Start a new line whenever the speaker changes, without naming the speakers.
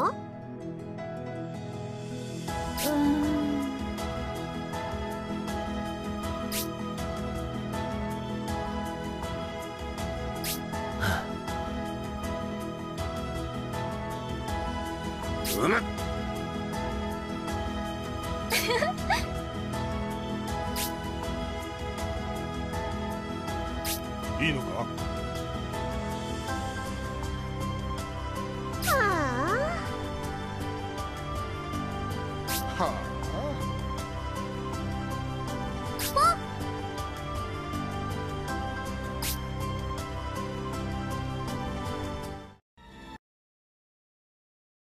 いいのか？好